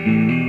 Mm-hmm.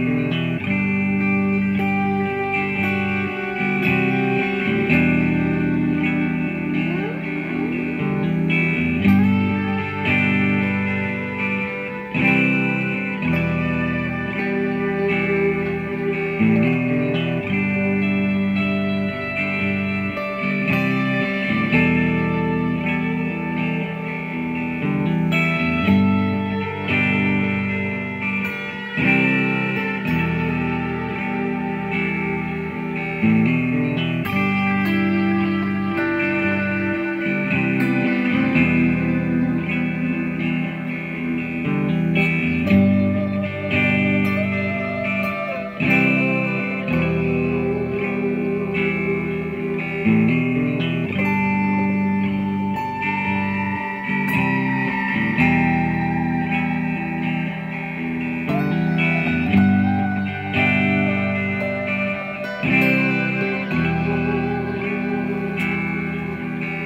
Mm-hmm.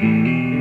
Música